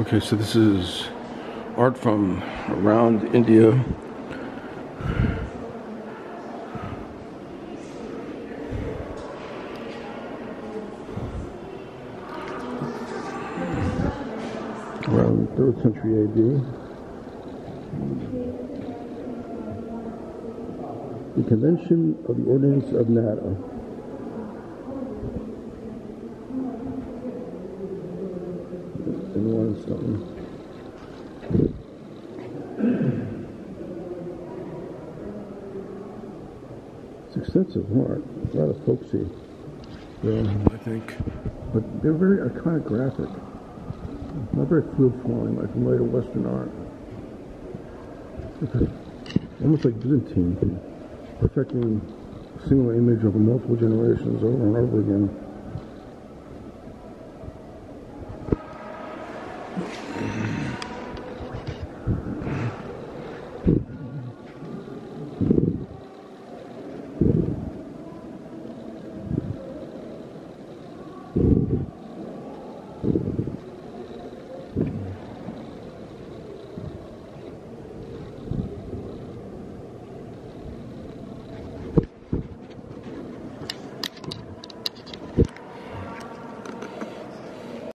Okay, so this is art from around India. Around 3rd century AD. The Convention of the Ordinance of Nada. It's extensive art, a lot of folksy. Yeah, I think. But they're very iconographic. Not very fluid flowing like from later Western art. Almost like Byzantine, perfecting a single image over multiple generations over and over again.